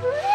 Bye.